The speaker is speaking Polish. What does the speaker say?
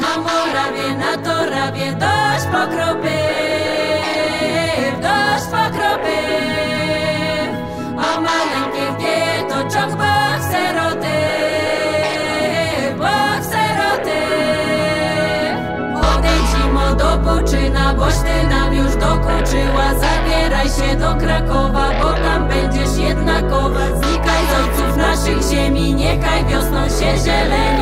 Na Morawie, na Torawie dość pokropy, dość pokropy. A maleńkie wieje to ciąg bok seroty, bok seroty. Odejdźmy do poczyna, boś ty nam już dokuczyła. Zabieraj się do Krakowa, bo tam będziesz jednakowa. Znikaj z ojców naszych ziemi, niechaj wiosną się zieleni.